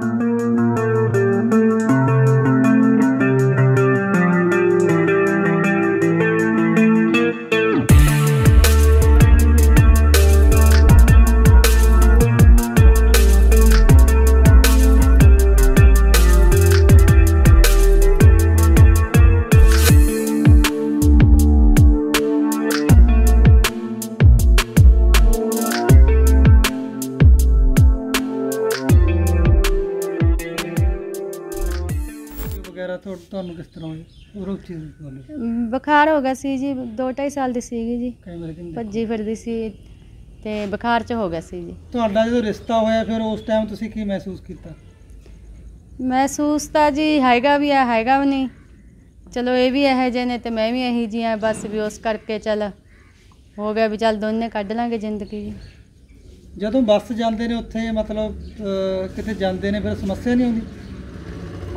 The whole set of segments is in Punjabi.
Música ਤੁਹਾ- ਤੁਹਾਨੂੰ ਕਿਸ ਤਰ੍ਹਾਂ ਹੋਈ ਰੋਚੀ ਬੋਲੇ। ਅਮ, ਬੁਖਾਰ ਹੋ ਗਿਆ ਸੀ ਜੀ 2.5 ਸਾਲ ਦੀ ਸੀਗੀ ਜੀ। ਕੈਮਰੇ ਕਿੰਨੇ ਭੱਜੀ ਫਿਰਦੀ ਸੀ ਤੇ ਬੁਖਾਰ ਚ ਹੋ ਗਿਆ ਸੀ ਜੀ। ਤੁਹਾਡਾ ਜਦੋਂ ਰਿਸ਼ਤਾ ਹੋਇਆ ਫਿਰ ਉਸ ਟਾਈਮ ਤੁਸੀਂ ਕੀ ਮਹਿਸੂਸ ਕੀਤਾ? ਮਹਿਸੂਸ ਤਾਂ ਜੀ ਹੈਗਾ ਵੀ ਆ ਹੈਗਾ ਵੀ ਨਹੀਂ। ਚਲੋ ਇਹ ਵੀ ਇਹੋ ਜਿਹੇ ਨੇ ਤੇ ਮੈਂ ਵੀ ਇਹੀ ਜੀ ਆ ਬਸ ਵੀ ਉਸ ਕਰਕੇ ਚੱਲ ਹੋ ਗਿਆ ਵੀ ਚੱਲ ਦੋਨੇ ਕੱਢ ਲਾਂਗੇ ਜ਼ਿੰਦਗੀ ਜੀ। ਜਦੋਂ ਬੱਸ ਜਾਂਦੇ ਨੇ ਉੱਥੇ ਮਤਲਬ ਅਹ, ਕਿਤੇ ਜਾਂਦੇ ਨੇ ਫਿਰ ਸਮੱਸਿਆ ਨਹੀਂ ਆਉਂਦੀ?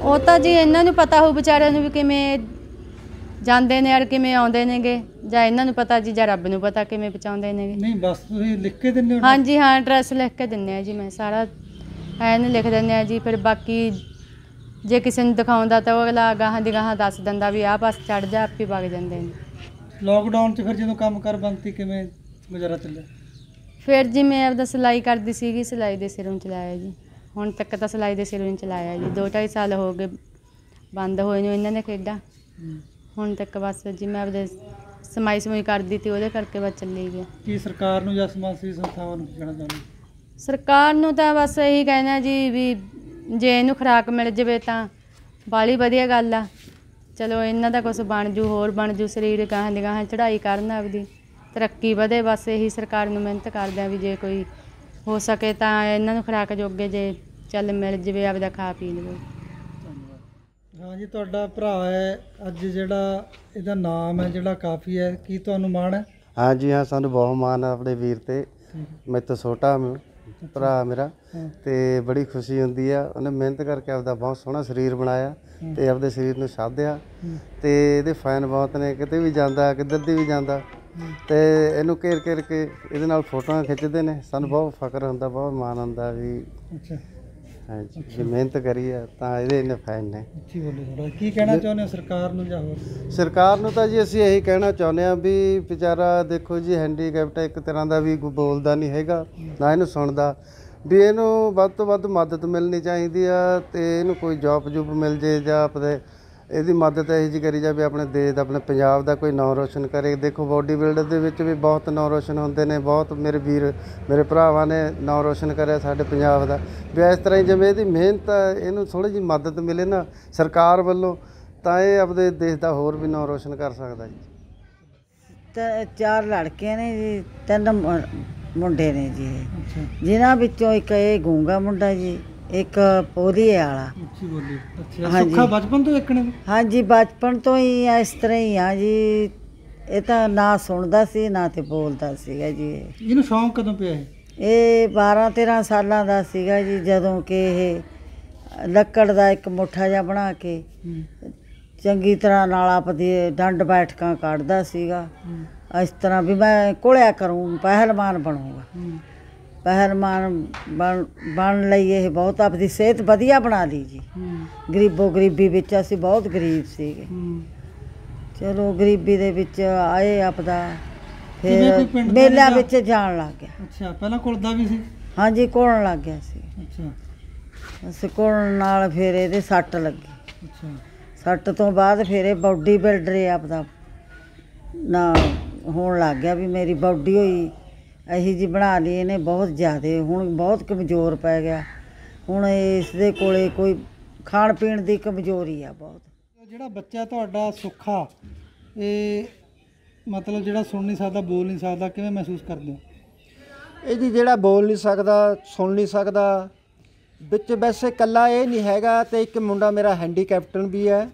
ਉਹ ਤਾਂ ਜੀ ਇਹਨਾਂ ਨੂੰ ਪਤਾ ਹੋਊ ਵਿਚਾਰਿਆਂ ਨੂੰ ਵੀ ਕਿਵੇਂ ਜਾਂਦੇ ਨੇ ਔਰ ਕਿਵੇਂ ਆਉਂਦੇ ਨੇਗੇ ਜਾਂ ਇਹਨਾਂ ਨੂੰ ਪਤਾ ਜੀ ਜਾਂ ਰੱਬ ਨੂੰ ਪਤਾ ਕਿਵੇਂ ਪਹੁੰਚਾਉਂਦੇ ਨੇਗੇ। ਨਹੀਂ ਬੱਸ ਤੁਸੀਂ ਲਿਖ ਕੇ ਦਿੰਦੇ ਹੋ ਨਾ? ਹਾਂਜੀ ਹਾਂ ਐਡਰੈਸ ਲਿਖ ਕੇ ਦਿੰਨੇ ਆ ਜੀ ਮੈਂ ਸਾਰਾ ਐਨ ਲਿਖ ਦਿੰਨੇ ਆ ਜੀ ਫਿਰ ਬਾਕੀ ਜੇ ਕਿਸੇ ਨੂੰ ਦਿਖਾਉਂਦਾ ਤਾਂ ਉਹ ਅਗਲਾ ਗਾਹਾਂ ਦੀ ਗਾਹਾਂ ਦੱਸ ਦਿੰਦਾ ਵੀ ਆਹ ਪਾਸ ਚੜ ਜਾ ਆਪੇ ਵਗ ਜਾਂਦੇ ਨੇ। ਲੋਕਡਾਊਨ 'ਚ ਫਿਰ ਜਦੋਂ ਕੰਮ ਕਰ ਬੰਦ ਸੀ ਕਿਵੇਂ ਗੁਜ਼ਾਰਾ ਚੱਲਿਆ? ਫਿਰ ਜੀ ਮੈਂ ਆਪਦਾ ਸਿਲਾਈ ਕਰਦੀ ਸੀਗੀ ਸਿਲਾਈ ਦੇ ਸਿਰੋਂ ਚਲਾਇਆ ਜੀ। ਹੁਣ ਤੱਕ ਤਾਂ ਸਿਲਾਈ ਦੇ ਸਿਰੋਂ ਹੀ ਚਲਾਇਆ ਜੀ। 2.5 ਸਾਲ ਹੋ ਗਏ ਬੰਦ ਹੋਏ ਨੂੰ ਇਹਨਾਂ ਨੇ ਖੇਡਾਂ। ਹੁਣ ਤੱਕ ਬਸ ਜੀ ਮੈਂ ਆਪਦੇ ਸਮਾਈ ਸਮੂਈ ਕਰਦੀ ਤੇ ਉਹਦੇ ਕਰਕੇ ਬਸ ਚੱਲੀ ਗਿਆ। ਕੀ ਸਰਕਾਰ ਨੂੰ ਜਾਂ ਸਮਾਜ ਸੇਵੀ ਸੰਸਥਾਵਾਂ ਨੂੰ ਕਹਿਣਾ ਚਾਹੁੰਦੇ ਸਰਕਾਰ ਨੂੰ ਤਾਂ ਬਸ ਇਹੀ ਕਹਿਣਾ ਜੀ ਵੀ ਜੇ ਇਹਨੂੰ ਖੁਰਾਕ ਮਿਲ ਜਾਵੇ ਤਾਂ ਬਾਲੀ ਵਧੀਆ ਗੱਲ ਆ। ਚਲੋ ਇਹਨਾਂ ਦਾ ਕੁਝ ਬਣ ਜੂ ਹੋਰ ਬਣ ਜੂ ਸਰੀਰ ਗਾਹਾਂ ਦੀ ਗਾਹਾਂ ਚੜ੍ਹਾਈ ਕਰਨ ਆਪਦੀ। ਤਰੱਕੀ ਵਧੇ ਬਸ ਇਹੀ ਸਰਕਾਰ ਨੂੰ ਮਿਹਨਤ ਕਰਦੇ ਵੀ ਜੇ ਕੋਈ ਹੋ ਸਕੇ ਤਾਂ ਇਹਨਾਂ ਨੂੰ ਖੁਰਾਕ ਜੋਗੇ ਜੇ ਚੱਲ ਮਿਲ ਜਾਵੇ ਆਪਦਾ ਖਾ ਪੀ ਲਵੇ। ਧੰਨਵਾਦ। ਹਾਂ ਜੀ ਤੁਹਾਡਾ ਭਰਾ ਹੈ ਅੱਜ ਜਿਹੜਾ ਇਹਦਾ ਨਾਮ ਹੈ ਜਿਹੜਾ ਕਾਫੀ ਹੈ ਕੀ ਤੁਹਾਨੂੰ ਮਾਣ ਹੈ? ਹਾਂਜੀ ਹਾਂ ਸਾਨੂੰ ਬਹੁਤ ਮਾਣ ਆ ਆਪਣੇ ਵੀਰ ਤੇ। ਮੇਰੇ ਤੋਂ ਛੋਟਾ ਮ- ਭਰਾ ਮੇਰਾ। ਹਾਂ। ਤੇ ਬੜੀ ਖੁਸ਼ੀ ਹੁੰਦੀ ਆ ਉਹਨੇ ਮਿਹਨਤ ਕਰਕੇ ਆਪਦਾ ਬਹੁਤ ਸੋਹਣਾ ਸਰੀਰ ਬਣਾਇਆ ਤੇ ਆਪਦੇ ਸਰੀਰ ਨੂੰ ਸਾਧਿਆ। ਹੂੰ। ਤੇ ਇਹਦੇ ਫੈਨ ਬਹੁਤ ਨੇ ਕਿਤੇ ਵੀ ਜਾਂਦਾ ਕਿੱਧਰ ਦੀ ਵੀ ਜਾਂਦਾ। ਤੇ ਇਹਨੂੰ ਘੇਰ ਘੇਰ ਕੇ ਇਹਦੇ ਨਾਲ ਫੋਟੋਆਂ ਖਿੱਚਦੇ ਨੇ। ਸਾਨੂੰ ਬਹੁਤ ਫਖਰ ਹੁੰਦਾ ਬਹੁਤ ਮਾਣ ਹੁੰਦਾ ਵੀ ਅੱਛਾ। ਹਾਂਜੀ ਜੇ ਮਿਹਨਤ ਕਰੀ ਆ ਤਾਂ ਇਹਦੇ ਇੰਨੇ ਫੈਨ ਨੇ। ਅੱਛੀ ਬੋਲੇ ਥੋੜਾ ਕੀ ਕਹਿਣਾ ਚਾਹੁੰਦੇ ਹੋ ਸਰਕਾਰ ਨੂੰ ਜਾਂ ਹੋਰ? ਸਰਕਾਰ ਨੂੰ ਤਾਂ ਜੀ ਅਸੀਂ ਇਹੀ ਕਹਿਣਾ ਚਾਹੁੰਦੇ ਆ ਵੀ ਵਿਚਾਰਾ ਦੇਖੋ ਜੀ ਹੈਂਡੀਕੈਪਟ ਇੱਕ ਤਰ੍ਹਾਂ ਦਾ ਵੀ ਬੋਲਦਾ ਨਹੀਂ ਹੈਗਾ ਨਾ ਇਹਨੂੰ ਸੁਣਦਾ। ਵੀ ਇਹਨੂੰ ਵੱਧ ਤੋਂ ਵੱਧ ਮਦਦ ਮਿਲਣੀ ਚਾਹੀਦੀ ਆ ਤੇ ਇਹਨੂੰ ਕੋਈ ਜੌਬ ਜੂਬ ਮਿਲ ਜੇ ਜਾਂ ਆਪਣੇ ਇਹਦੀ ਮਦਦ ਇਹੋ ਜਿਹੀ ਕਰੀ ਜਾਵੇ ਆਪਣੇ ਦੇਸ਼ ਦਾ ਆਪਣੇ ਪੰਜਾਬ ਦਾ ਕੋਈ ਨਾਂ ਰੋਸ਼ਨ ਕਰੇ। ਦੇਖੋ ਬਾਡੀ ਬਿਲਡਰ ਦੇ ਵਿੱਚ ਵੀ ਬਹੁਤ ਨਾਂ ਰੋਸ਼ਨ ਹੁੰਦੇ ਨੇ ਬਹੁਤ ਮੇਰੇ ਵੀਰ ਮੇਰੇ ਭਰਾਵਾਂ ਨੇ ਨਾਂ ਰੋਸ਼ਨ ਕਰਿਆ ਸਾਡੇ ਪੰਜਾਬ ਦਾ। ਵੀ ਇਸ ਤਰ੍ਹਾਂ ਹੀ ਜਿਵੇਂ ਇਹਦੀ ਮਿਹਨਤ ਇਹਨੂੰ ਥੋੜੀ ਜਿਹੀ ਮਦਦ ਮਿਲੇ ਨਾ ਸਰਕਾਰ ਵੱਲੋਂ ਤਾਂ ਇਹ ਆਪਣੇ ਦੇਸ਼ ਦਾ ਹੋਰ ਵੀ ਨਾਂ ਰੋਸ਼ਨ ਕਰ ਸਕਦਾ ਜੀ। ਤੇ ਚਾਰ ਲੜਕੀਆਂ ਨੇ ਜੀ ਤਿੰਨ ਮੁੰਡੇ ਨੇ ਜੀ ਜਿਨ੍ਹਾਂ ਵਿੱਚੋਂ ਇੱਕ ਇਹ ਗੂੰਗਾ ਮੁੰਡਾ ਜੀ ਇੱਕ ਪੋਲੀਏ ਵਾਲਾ। ਅੱਛੀ ਬੋਲੀ। ਅੱਛਾ ਹਾਂਜੀ। ਸੁੱਖਾ ਬਚਪਨ ਤੋਂ ਇੱਕਣੇ ਹਾਂਜੀ ਬਚਪਨ ਤੋਂ ਹੀ ਇਸ ਤਰ੍ਹਾਂ ਹੀ ਆ ਜੀ। ਇਹ ਤਾਂ ਨਾ ਸੁਣਦਾ ਸੀ ਨਾ ਤੇ ਬੋਲਦਾ ਸੀਗਾ ਜੀ ਇਹ। ਇਹਨੂੰ ਸ਼ੌਂਕ ਕਦੋਂ ਪਿਆ ਇਹ? ਇਹ 12 13 ਸਾਲਾਂ ਦਾ ਸੀਗਾ ਜੀ ਜਦੋਂ ਕਿ ਇਹ ਲੱਕੜ ਦਾ ਇੱਕ ਮੁੱਠਾ ਜਿਹਾ ਬਣਾ ਕੇ ਹੂੰ, ਚੰਗੀ ਤਰ੍ਹਾਂ ਨਾਲ ਆਪਦੀ ਡੰਡ ਬੈਠਕਾਂ ਕੱਢਦਾ ਸੀਗਾ। ਹੂੰ, ਇਸ ਤਰ੍ਹਾਂ ਵੀ ਮੈਂ ਕੋਲਿਆ ਕਰੂੰ ਪਹਿਲਵਾਨ ਬਣੂੰਗਾ। ਹੂੰ, ਪਹਿਲਵਾਨ ਬਣ ਬਣ ਲਈ ਇਹ ਬਹੁਤ ਆਪਦੀ ਸਿਹਤ ਵਧੀਆ ਬਣਾ ਲਈ ਜੀ। ਗਰੀਬੋ ਗਰੀਬੀ ਵਿੱਚ ਅਸੀਂ ਬਹੁਤ ਗਰੀਬ ਸੀਗੇ। ਚਲੋ ਗਰੀਬੀ ਦੇ ਵਿੱਚ ਆਏ ਆਪਦਾ ਫਿਰ ਮੇਲਿਆਂ ਵਿੱਚ ਜਾਣ ਲੱਗ ਗਿਆ। ਅੱਛਾ ਪਹਿਲਾਂ ਕੁਲਦਾ ਵੀ ਸੀ? ਹਾਂਜੀ ਕੋਲਣ ਲੱਗ ਗਿਆ ਸੀ। ਅੱਛਾ। ਅਸੀਂ ਕੋਲਣ ਨਾਲ ਫਿਰ ਇਹਦੇ ਸੱਟ ਲੱਗੀ। ਅੱਛਾ। ਸੱਟ ਤੋਂ ਬਾਅਦ ਫਿਰ ਇਹ ਬਾਡੀ ਬਿਲਡਰ ਆਪਦਾ ਨਾ ਹੋਣ ਲੱਗ ਗਿਆ ਵੀ ਮੇਰੀ ਬਾਡੀ ਹੋਈ। ਇਹੀ ਜੀ ਬਣਾ ਲਈ ਇਹਨੇ ਬਹੁਤ ਜ਼ਿਆਦੇ ਹੁਣ ਬਹੁਤ ਕਮਜ਼ੋਰ ਪੈ ਗਿਆ। ਹੁਣ ਇਸ ਦੇ ਕੋਲੇ ਕੋਈ ਖਾਣ ਪੀਣ ਦੀ ਕਮਜ਼ੋਰੀ ਆ ਬਹੁਤ। ਜਿਹੜਾ ਬੱਚਾ ਤੁਹਾਡਾ ਸੁੱਖਾ ਇਹ ਮਤਲਬ ਜਿਹੜਾ ਸੁਣ ਨਹੀਂ ਸਕਦਾ ਬੋਲ ਨਹੀਂ ਸਕਦਾ ਕਿਵੇਂ ਮਹਿਸੂਸ ਕਰਦੇ ਹੋ? ਇਹ ਜੀ ਜਿਹੜਾ ਬੋਲ ਨਹੀਂ ਸਕਦਾ ਸੁਣ ਨਹੀਂ ਸਕਦਾ ਵਿੱਚ ਵੈਸੇ ਕੱਲਾ ਇਹ ਨਹੀਂ ਹੈਗਾ ਤੇ ਇੱਕ ਮੁੰਡਾ ਮੇਰਾ ਹੈਂਡੀਕੈਪਟਨ ਵੀ ਹੈ।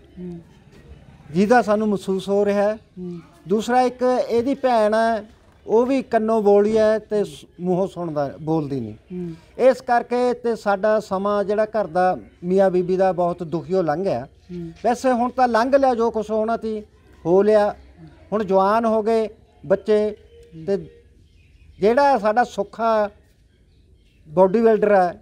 ਜਿਹਦਾ ਸਾਨੂੰ ਮਹਿਸੂਸ ਹੋ ਰਿਹਾ ਹੂੰ, ਦੂਸਰਾ ਇੱਕ ਇਹਦੀ ਭੈਣ ਹੈ ਉਹ ਵੀ ਕੰਨੋਂ ਬੋਲੀ ਹੈ ਤੇ ਮੂੰਹੋਂ ਸੁਣਦਾ ਬੋਲਦੀ ਨਹੀਂ ਇਸ ਕਰਕੇ ਤੇ ਸਾਡਾ ਸਮਾਂ ਜਿਹੜਾ ਘਰ ਦਾ ਮੀਆਂ ਬੀਬੀ ਦਾ ਬਹੁਤ ਦੁਖੀਓ ਲੰਘ ਗਿਆ। ਹੂੰ, ਵੈਸੇ ਹੁਣ ਤਾਂ ਲੰਘ ਲਿਆ ਜੋ ਕੁਝ ਹੋਣਾ ਸੀ ਹੋ ਲਿਆ। ਹੁਣ ਜਵਾਨ ਹੋ ਗਏ ਬੱਚੇ ਤੇ ਜਿਹੜਾ ਸਾਡਾ ਸੁੱਖਾ ਬੋਡੀ ਬਿਲਡਰ ਹੈ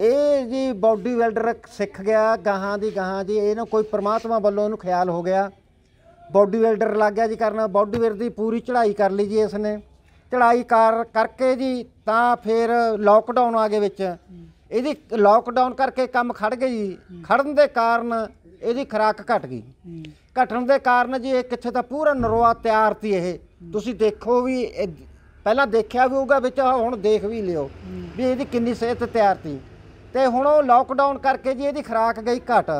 ਇਹ ਜੀ ਬਾਡੀ ਬਿਲਡਰ ਸਿੱਖ ਗਿਆ ਗਾਹਾਂ ਦੀ ਗਾਹਾਂ ਜੀ ਇਹਨੂੰ ਕੋਈ ਪ੍ਰਮਾਤਮਾ ਵੱਲੋਂ ਇਹਨੂੰ ਖਿਆਲ ਹੋ ਗਿਆ। ਬਾਡੀ ਬਿਲਡਰ ਲੱਗ ਗਿਆ ਜੀ ਕਰਨਾ, ਬਾਡੀ ਬਿਲਡਰ ਦੀ ਪੂਰੀ ਚੜ੍ਹਾਈ ਕਰ ਲਈ ਜੀ ਇਸ ਨੇ ਚੜ੍ਹਾਈ ਕਰ, ਕਰਕੇ ਜੀ ਤਾਂ ਫਿਰ ਲੋਕਡਾਊਨ ਆ ਗਏ ਵਿੱਚ। ਇਹਦੀ ਲੋਕਡਾਊਨ ਕਰਕੇ ਕੰਮ ਖੜ ਗਈ ਜੀ। ਖੜਨ ਦੇ ਕਾਰਨ ਇਹਦੀ ਖੁਰਾਕ ਘਟ ਗਈ। ਘਟਣ ਦੇ ਕਾਰਨ ਜੀ ਇਹ ਕਿੱਥੇ ਤਾਂ ਪੂਰਾ ਨਰੋਆ ਤਿਆਰ ਤੀ ਇਹ। ਤੁਸੀਂ ਦੇਖੋ ਵੀ ਪਹਿਲਾਂ ਦੇਖਿਆ ਵੀ ਹੋਊਗਾ ਵਿੱਚ, ਹੁਣ ਦੇਖ ਵੀ ਲਿਓ ਵੀ ਇਹਦੀ ਕਿੰਨੀ ਸਿਹਤ ਤਿਆਰ ਤੀ ਤੇ ਹੁਣ ਉਹ ਲੋਕਡਾਊਨ ਕਰਕੇ ਜੀ ਇਹਦੀ ਖੁਰਾਕ ਗਈ ਘਟ।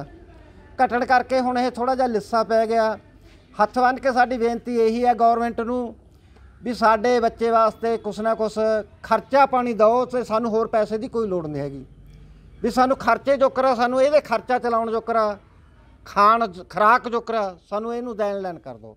ਘਟਣ ਕਰਕੇ ਹੁਣ ਇਹ ਥੋੜਾ ਜਿਹਾ ਲਿੱਸਾ ਪੈ ਗਿਆ। ਹੱਥ ਬੰਨ੍ਹ ਕੇ ਸਾਡੀ ਬੇਨਤੀ ਇਹੀ ਹੈ ਗਵਰਨਮੈਂਟ ਨੂੰ ਵੀ ਸਾਡੇ ਬੱਚੇ ਵਾਸਤੇ ਕੁਛ ਨਾ ਕੁਛ ਖਰਚਾ ਪਾਣੀ ਦਿਓ ਤੇ ਸਾਨੂੰ ਹੋਰ ਪੈਸੇ ਦੀ ਕੋਈ ਲੋੜ ਨਹੀਂ ਹੈਗੀ। ਵੀ ਸਾਨੂੰ ਖਰਚੇ ਜੋਕਰਾ ਸਾਨੂੰ ਇਹਦੇ ਖਰਚਾ ਚਲਾਉਣ ਜੋਕਰਾ ਖਾਣ ਜ- ਖੁਰਾਕ ਜੋਕਰਾ ਸਾਨੂੰ ਇਹਨੂੰ ਦੇਣ ਲੈਣ ਕਰ ਦਿਓ।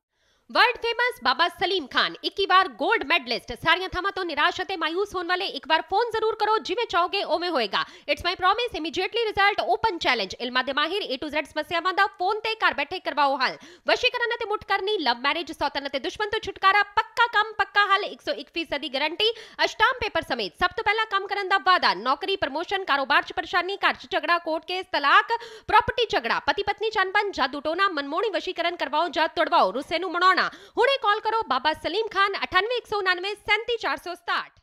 ਵਰਲਡ ਫੇਮਸ ਬਾਬਾ ਸਲੀਮ ਖਾਨ 21 ਵਾਰ 골ਡ ਮੈਡਲਿਸਟ ਸਾਰੀਆਂ ਥਾਵਾਂ ਤੋਂ ਨਿਰਾਸ਼ ਅਤੇ ਮਾਇੂਸ ਹੋਣ ਵਾਲੇ ਇੱਕ ਵਾਰ ਫੋਨ ਜ਼ਰੂਰ ਕਰੋ ਜਿਵੇਂ ਚਾਹੋਗੇ ਉਵੇਂ ਹੋਏਗਾ it's my promise immediately result open challenge ਇਲਮਾ ਦੇ ਮਾਹਿਰ A to Z ਸਮੱਸਿਆਵਾਂ ਦਾ ਫੋਨ ਤੇ ਘਰ ਬੈਠੇ ਕਰਵਾਓ ਹੱਲ ਵਸ਼ੀਕਰਨ ਅਤੇ ਮੁੱਠ ਕਰਨੀ ਲਵ ਮੈਰਿਜ ਸੌਤਨ ਅਤੇ ਦੁਸ਼ਮਣ ਤੋਂ ਛੁਟਕਾਰਾ ਪੱਕਾ ਕੰਮ ਪੱਕਾ ਹੱਲ 101% ਦੀ ਗਾਰੰਟੀ ਅਸ਼ਟਾਮ ਪੇਪਰ ਸਮੇਤ ਸਭ ਤੋਂ ਪਹਿਲਾਂ ਕੰਮ ਕਰਨ ਦਾ ਵਾਅਦਾ ਨੌਕਰੀ ਪ੍ਰਮੋਸ਼ਨ ਕਾਰੋਬਾਰ 'ਚ ਪਰੇਸ਼ਾਨੀ ਘਰ 'ਚ ਝਗੜਾ ਕੋਰਟ ਕੇਸ ਤਲਾਕ ਪ੍ਰਾਪਰਟੀ ਝਗੜਾ ਪਤੀ ਪਤਨੀ ਚੰਪਨ ਜਾਦੂ ਟੋਨਾ ਮਨਮੋਹਣੀ ਵਸ਼ੀਕਰਨ ਕਰਵਾਓ ਜਾਂ ਤੁੜਵਾਓ ਰੁੱਸੇ ਨੂੰ ਮਨਾਉਣਾ ਹੁਣੇ ਕਾਲ ਕਰੋ ਬਾਬਾ ਸਲੀਮ ਖਾਨ 9819937467